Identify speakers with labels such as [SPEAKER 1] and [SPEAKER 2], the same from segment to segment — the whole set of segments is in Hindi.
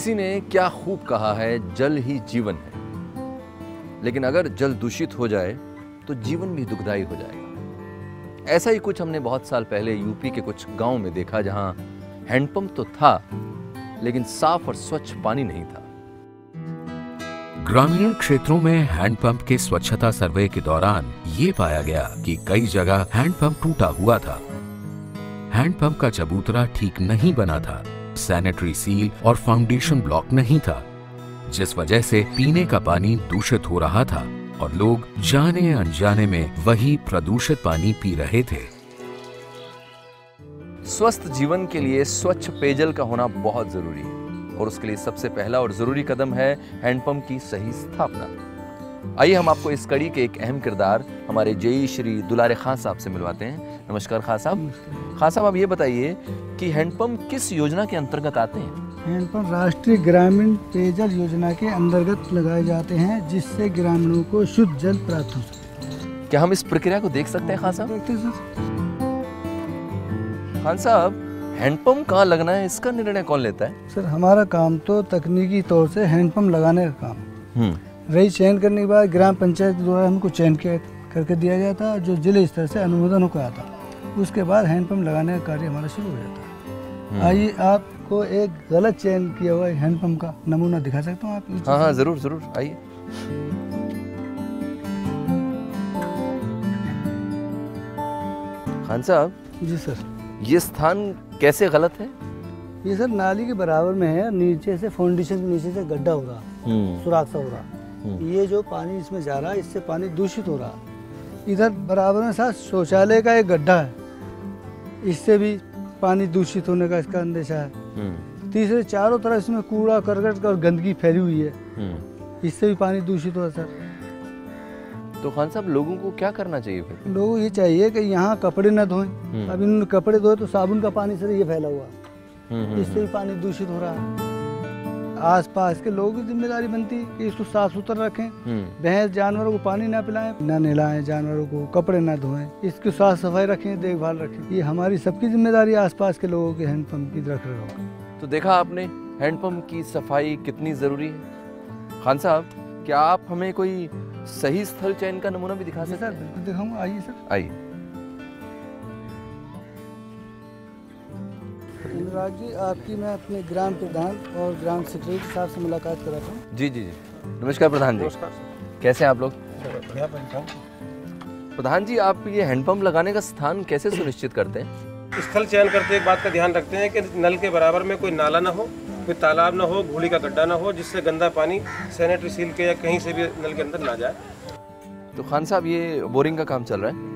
[SPEAKER 1] किसी ने क्या खूब कहा है, जल ही जीवन है। लेकिन अगर जल दूषित हो जाए तो जीवन भी दुखदाई हो जाएगा। ऐसा ही कुछ हमने बहुत साल पहले यूपी के कुछ गाँव में देखा, जहाँ हैंडपंप तो था, लेकिन साफ़ और स्वच्छ पानी नहीं था।
[SPEAKER 2] ग्रामीण क्षेत्रों में हैंडपंप के स्वच्छता सर्वे के दौरान ये पाया गया कि कई जगह हैंडपंप टूटा हुआ था। हैंडपंप का चबूतरा ठीक नहीं बना था। सैनिटरी सील और फाउंडेशन ब्लॉक नहीं था जिस वजह से पीने का पानी दूषित हो रहा था और लोग जाने अनजाने में वही प्रदूषित पानी पी रहे थे।
[SPEAKER 1] स्वस्थ जीवन के लिए स्वच्छ पेयजल का होना बहुत ज़रूरी है और उसके लिए सबसे पहला और ज़रूरी कदम है हैंडपंप की सही स्थापना। आइए हम आपको इस कड़ी के एक अहम किरदार हमारे जेई श्री दुलारे खान साहब से मिलवाते हैं। नमस्कार खान साहब। खान साहब आप ये बताइए कि हैंडपंप किस योजना के अंतर्गत आते हैं?
[SPEAKER 3] हैंडपंप राष्ट्रीय ग्रामीण पेयजल योजना के अंतर्गत लगाए जाते हैं जिससे ग्रामीणों को शुद्ध जल प्राप्त हो सके।
[SPEAKER 1] क्या हम इस प्रक्रिया को देख सकते हैं खान साहब?
[SPEAKER 3] देखते हैं सर।
[SPEAKER 1] खान साहब हैंडपंप कहाँ लगना है इसका निर्णय कौन लेता है?
[SPEAKER 3] सर हमारा काम तो तकनीकी तौर से हैंडपंप लगाने का काम।
[SPEAKER 1] हम्म।
[SPEAKER 3] रही चयन करने के बाद ग्राम पंचायत द्वारा हमको चयन करके दिया जाता है जो ज़िले स्तर से अनुमोदन होकर आता। उसके बाद हैंडपंप लगाने का कार्य हमारा शुरू हो जाता है। आइए आपको एक गलत चयन किया हुआ हैंडपंप का नमूना दिखा सकता हूँ आप
[SPEAKER 1] हाँ हाँ ज़रूर ज़रूर आइए। खान साहब
[SPEAKER 3] जी सर।
[SPEAKER 1] ये स्थान कैसे गलत है?
[SPEAKER 3] ये सर नाली के बराबर में है नीचे से फाउंडेशन के नीचे से गड्ढा हो रहा सुराख सा हो रहा। ये जो पानी इसमें जा रहा है इससे पानी दूषित हो रहा। इधर बराबर में साथ शौचालय का एक गड्ढा है इससे भी पानी दूषित होने का इसका अंदेशा है।
[SPEAKER 1] हम्म,
[SPEAKER 3] तीसरे चारों तरफ़ इसमें कूड़ा करकट और गंदगी फैली हुई है।
[SPEAKER 1] हम्म।
[SPEAKER 3] इससे भी पानी दूषित हो सर।
[SPEAKER 1] तो खान साहब लोगों को क्या करना चाहिए फिर?
[SPEAKER 3] लोगों ये चाहिए कि यहाँ कपड़े न धोएँ। अब इन्होंने कपड़े धोए तो साबुन का पानी से ये फैला हुआ।
[SPEAKER 1] हम्म, हम्म,
[SPEAKER 3] इससे भी पानी दूषित हो रहा है। आसपास के लोगों की ज़िम्मेदारी बनती है कि इसको साफ़ सुथरा रखें।
[SPEAKER 1] हम्म,
[SPEAKER 3] भैंस जानवरों को पानी ना पिलाएँ ना नहलाएँ जानवरों को कपड़े ना धोएँ। इसकी साफ़ सफ़ाई रखें देखभाल रखें। ये हमारी सबकी ज़िम्मेदारी आसपास के लोगों के हैंडपम्प की रख रखाव
[SPEAKER 1] तो देखा आपने हैंडपंप की सफ़ाई कितनी ज़रूरी है? खान साहब क्या आप हमें कोई सही स्थल चयन का नमूना भी दिखा सकते
[SPEAKER 3] सर
[SPEAKER 1] हैं?
[SPEAKER 3] बिल्कुल दिखाऊँगा। आइए सर।
[SPEAKER 1] आइए।
[SPEAKER 3] अनुराग जी आपकी मैं अपने ग्राम प्रधान और ग्राम सेक्रेटरी साहब से मुलाकात कराता हूँ।
[SPEAKER 1] जी जी जी। नमस्कार प्रधान जी। नमस्कार कैसे हैं आप लोग? प्रधान जी आप ये हैंडपम्प लगाने का स्थान कैसे सुनिश्चित करते हैं?
[SPEAKER 4] स्थल चयन करते एक बात का ध्यान रखते हैं कि नल के बराबर में कोई नाला ना हो कोई तालाब ना हो घूड़ी का गड्ढा ना हो जिससे गंदा पानी सैनिटरी सील के या कहीं से भी नल के अंदर ना जाए।
[SPEAKER 1] तो खान साहब ये बोरिंग का काम चल रहा है?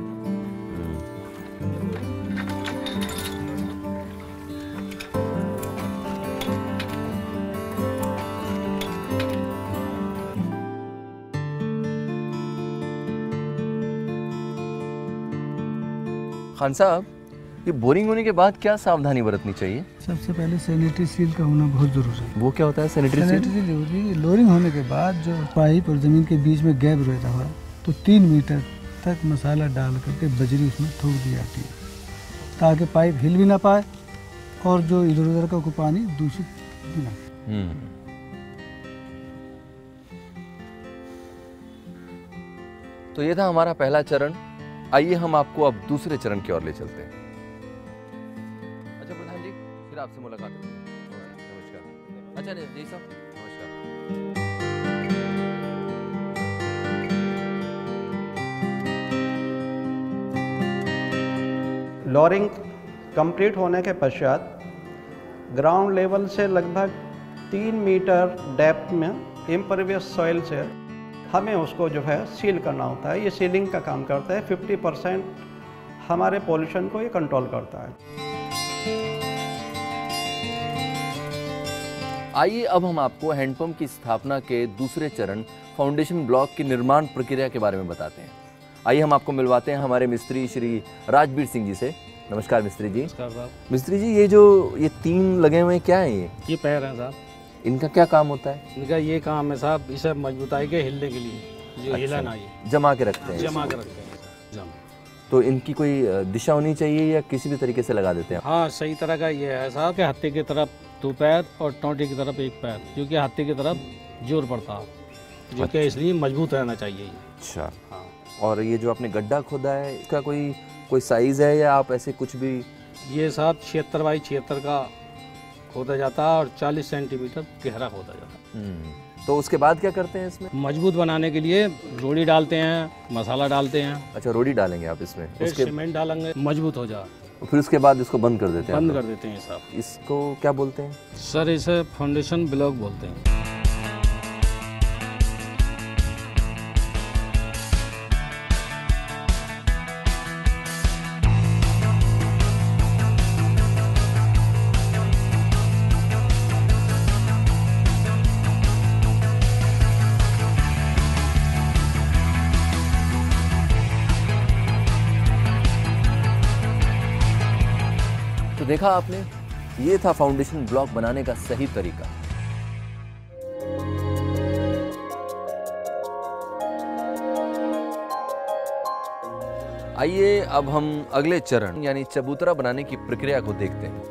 [SPEAKER 1] खान साहब ये बोरिंग होने के बाद क्या सावधानी बरतनी चाहिए?
[SPEAKER 3] सबसे पहले सैनिटरी सील का होना बहुत ज़रूरी है।
[SPEAKER 1] वो क्या होता है सैनिटरी
[SPEAKER 3] सैनिटरी सील होती है लोरिंग होने के बाद जो पाइप और ज़मीन के बीच में गैप रहता हुआ तो तीन मीटर तक मसाला डाल करके बजरी उसमें ठोक दी जाती है ताकि पाइप हिल भी ना पाए और जो इधर उधर का पानी दूषित भी ना
[SPEAKER 1] हम्म। तो ये था हमारा पहला चरण। आइए हम आपको अब दूसरे चरण की ओर ले चलते हैं। अच्छा प्रधान जी फिर आपसे मुलाकात होगी। नमस्कार। अच्छा नहीं जी साहब। नमस्कार।
[SPEAKER 5] लॉरिंग कंप्लीट होने के पश्चात ग्राउंड लेवल से लगभग तीन मीटर डेप्थ में इम्परवियस सॉइल से हमें उसको जो है सील करना होता है। ये सीलिंग का काम करता है। 50 परसेंट हमारे पोल्यूशन को ये कंट्रोल करता है।
[SPEAKER 1] आइए अब हम आपको हैंडपंप की स्थापना के दूसरे चरण फाउंडेशन ब्लॉक की निर्माण प्रक्रिया के बारे में बताते हैं। आइए हम आपको मिलवाते हैं हमारे मिस्त्री श्री राजवीर सिंह जी से। नमस्कार मिस्त्री जी।
[SPEAKER 6] नमस्कार साहब।
[SPEAKER 1] मिस्त्री जी ये जो ये तीन लगे हुए हैं क्या है ये?
[SPEAKER 6] ये पैर हैं साहब।
[SPEAKER 1] इनका क्या काम होता है?
[SPEAKER 6] इनका ये काम है साहब इसे मजबूताई के हिलने के लिए जो हिला ना ये।
[SPEAKER 1] जमा के रखते हैं।
[SPEAKER 6] जमा के रखते हैं। जमा।
[SPEAKER 1] तो इनकी कोई दिशा होनी चाहिए या किसी भी तरीके से लगा देते हैं
[SPEAKER 6] हाँ सही तरह का ये है साहब कि हत्थे की तरफ़ दो पैर और टोंटी की तरफ़ एक पैर जो कि हाथी की तरफ़ ज़ोर पड़ता है। जो कि इसलिए मज़बूत रहना चाहिए।
[SPEAKER 1] अच्छा।
[SPEAKER 6] हाँ।
[SPEAKER 1] और ये जो आपने गड्ढा खोदा है इसका कोई कोई साइज़ है या आप ऐसे कुछ भी
[SPEAKER 6] ये साहब छिहत्तर बाई छिहत्तर का खोदा जाता है और 40 सेंटीमीटर गहरा खोदा जाता
[SPEAKER 1] है। तो उसके बाद क्या करते हैं इसमें?
[SPEAKER 6] मज़बूत बनाने के लिए रोड़ी डालते हैं मसाला डालते हैं।
[SPEAKER 1] अच्छा रोडी डालेंगे आप इसमें। उसके
[SPEAKER 6] सीमेंट डालेंगे मज़बूत हो जाए।
[SPEAKER 1] फिर उसके बाद इसको बंद कर देते हैं
[SPEAKER 6] बंद कर देते हैं साहब
[SPEAKER 1] इसको क्या बोलते हैं?
[SPEAKER 6] सर इसे फाउंडेशन ब्लॉक बोलते हैं।
[SPEAKER 1] देखा आपने? ये था फाउंडेशन ब्लॉक बनाने का सही तरीका। आइए अब हम अगले चरण यानी चबूतरा बनाने की प्रक्रिया को देखते हैं।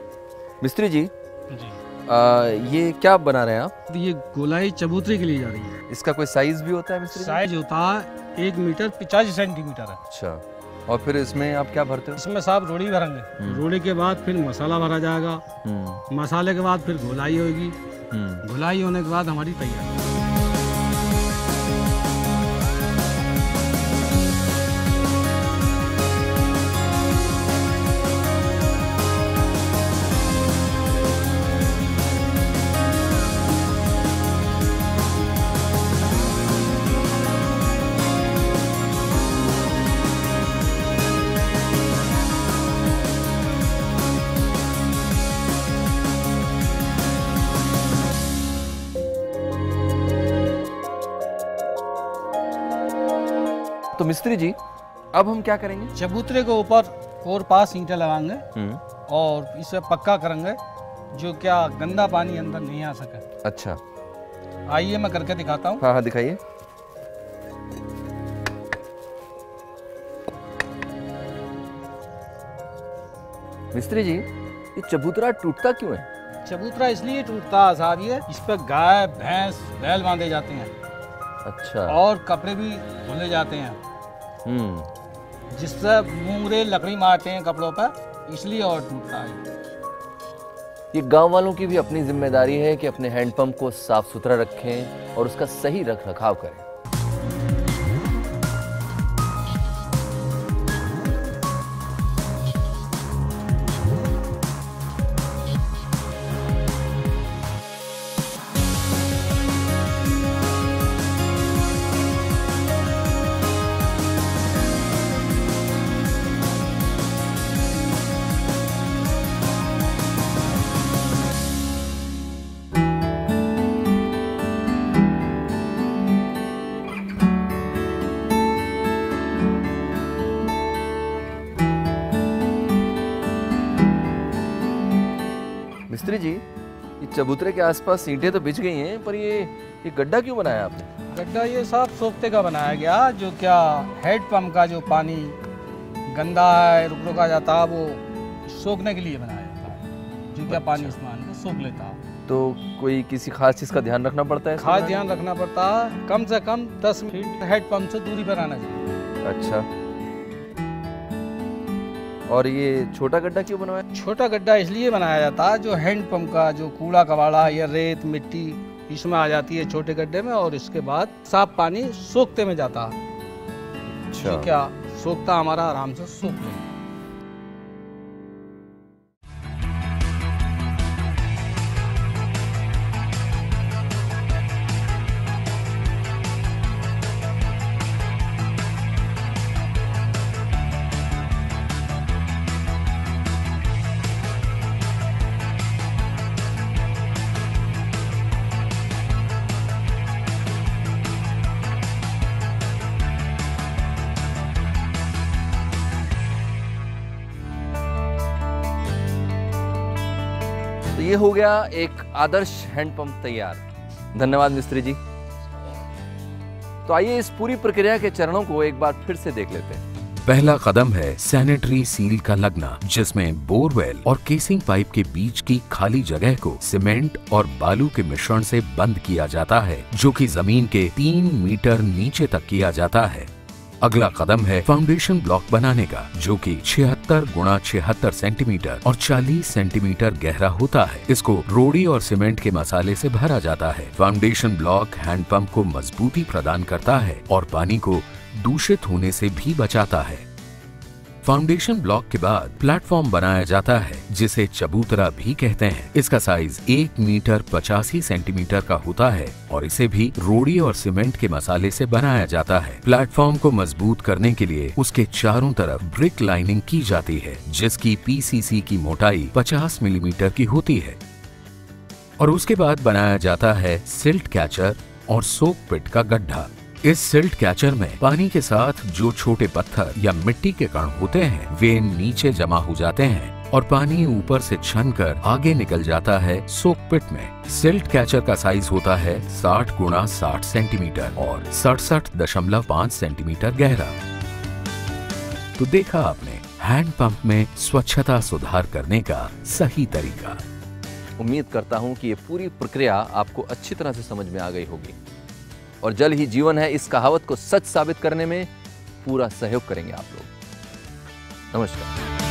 [SPEAKER 1] मिस्त्री जी
[SPEAKER 6] जी।
[SPEAKER 1] आ, ये क्या बना रहे हैं आप?
[SPEAKER 6] तो ये गोलाई चबूतरे के लिए जा रही है।
[SPEAKER 1] इसका कोई साइज़ भी होता है मिस्त्री
[SPEAKER 6] साइज़ होता है एक मीटर पिचासी सेंटीमीटर है।
[SPEAKER 1] अच्छा। और फिर इसमें आप क्या भरते हो?
[SPEAKER 6] इसमें साफ़ रोड़ी भरेंगे। रोड़ी के बाद फिर मसाला भरा जाएगा।
[SPEAKER 1] हम्म,
[SPEAKER 6] मसाले के बाद फिर घुलाई होगी घुलाई होने के बाद हमारी तैयार।
[SPEAKER 1] तो मिस्त्री जी अब हम क्या करेंगे?
[SPEAKER 6] चबूतरे के ऊपर और पास ईंटें लगाएँगे
[SPEAKER 1] हम्म,
[SPEAKER 6] और इसे पक्का करेंगे जो क्या गंदा पानी अंदर नहीं आ सके।
[SPEAKER 1] अच्छा।
[SPEAKER 6] आइए मैं करके दिखाता हूँ।
[SPEAKER 1] हाँ हाँ दिखाइए। मिस्त्री जी ये चबूतरा टूटता क्यों है?
[SPEAKER 6] चबूतरा इसलिए टूटता है साहब ये इस पर गाय भैंस बैल बांधे जाते हैं।
[SPEAKER 1] अच्छा।
[SPEAKER 6] और कपड़े भी धुले जाते हैं। जिससे मुंगरे लकड़ी मारते हैं कपड़ों पर इसलिए और टूटता है।
[SPEAKER 1] ये गाँव वालों की भी अपनी ज़िम्मेदारी है कि अपने हैंडपंप को साफ़ सुथरा रखें और उसका सही रख रखाव करें। मिस्त्री जी ये चबूतरे के आसपास ईंटें तो बिछ गई हैं पर ये ये गड्ढा क्यों बनाया आपने?
[SPEAKER 6] गड्ढा ये साफ़ सोखते का बनाया गया जो क्या हेड पंप का जो पानी गंदा है रुक रुका जाता है वो सोखने के लिए बनाया जाता है। जो क्या पानी उसमें आने के सोख लेता। है
[SPEAKER 1] तो कोई किसी खास चीज़ का ध्यान रखना पड़ता है
[SPEAKER 6] खास ध्यान रखना पड़ता है कम से कम 10 फीट हेड पंप से दूरी पर आना चाहिए।
[SPEAKER 1] अच्छा। और ये छोटा गड्ढा क्यों बनवाया?
[SPEAKER 6] छोटा गड्ढा इसलिए बनाया जाता है जो हैंडपम्प पंप का जो कूड़ा कबाड़ा या रेत मिट्टी इसमें आ जाती है छोटे गड्ढे में और इसके बाद साफ़ पानी सोखते में जाता है। जो क्या सोखता हमारा आराम से सोख ले
[SPEAKER 1] ये हो गया एक आदर्श हैंडपंप तैयार। धन्यवाद मिस्त्री जी। तो आइए इस पूरी प्रक्रिया के चरणों को एक बार फिर से देख लेते हैं।
[SPEAKER 2] पहला कदम है सैनिटरी सील का लगना, जिसमें बोरवेल और केसिंग पाइप के बीच की खाली जगह को सीमेंट और बालू के मिश्रण से बंद किया जाता है, जो कि ज़मीन के तीन मीटर नीचे तक किया जाता है। अगला कदम है फाउंडेशन ब्लॉक बनाने का, जो कि 76 गुणा छिहत्तर सेंटीमीटर और 40 सेंटीमीटर गहरा होता है। इसको रोड़ी और सीमेंट के मसाले से भरा जाता है। फाउंडेशन ब्लॉक हैंडपम्प को मजबूती प्रदान करता है और पानी को दूषित होने से भी बचाता है। फाउंडेशन ब्लॉक के बाद प्लेटफॉर्म बनाया जाता है, जिसे चबूतरा भी कहते हैं। इसका साइज़ एक मीटर पचासी सेंटीमीटर का होता है और इसे भी रोड़ी और सीमेंट के मसाले से बनाया जाता है। प्लेटफॉर्म को मज़बूत करने के लिए उसके चारों तरफ़ ब्रिक लाइनिंग की जाती है, जिसकी पीसीसी की मोटाई 50 मिलीमीटर की होती है। और उसके बाद बनाया जाता है सिल्ट कैचर और सोक पिट का गड्ढा। इस सिल्ट कैचर में पानी के साथ जो छोटे पत्थर या मिट्टी के कण होते हैं, वे नीचे जमा हो जाते हैं और पानी ऊपर से छन कर आगे निकल जाता है सोक पिट में। सिल्ट कैचर का साइज़ होता है 60 गुणा साठ सेंटीमीटर और सड़सठ दशमलव पाँच सेंटीमीटर गहरा। तो देखा आपने हैंडपंप में स्वच्छता सुधार करने का सही तरीका।
[SPEAKER 1] उम्मीद करता हूँ कि ये पूरी प्रक्रिया आपको अच्छी तरह से समझ में आ गई होगी। और जल ही जीवन है, इस कहावत को सच साबित करने में पूरा सहयोग करेंगे आप लोग। नमस्कार।